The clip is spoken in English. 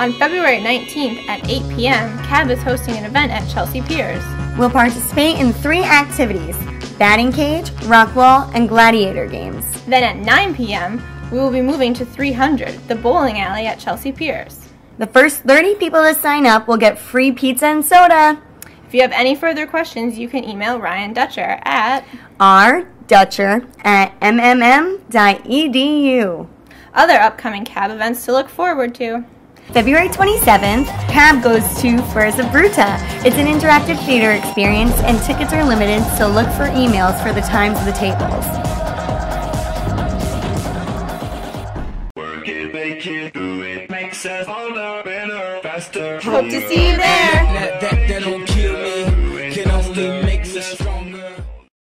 On February 19th at 8 p.m., CAB is hosting an event at Chelsea Piers. We'll participate in three activities batting cage, rock wall, and gladiator games. Then at 9 p.m., we will be moving to 300, the bowling alley at Chelsea Piers. The first 30 people to sign up will get free pizza and soda. If you have any further questions, you can email Ryan Dutcher at rdutcher at mmm.edu. Other upcoming CAB events to look forward to. February 27th, CAB goes to Fuerza Bruta. It's an interactive theater experience and tickets are limited, so look for emails for the times of the tables. Work it, make it, do it, makes us older, better, faster. Hope to see you there.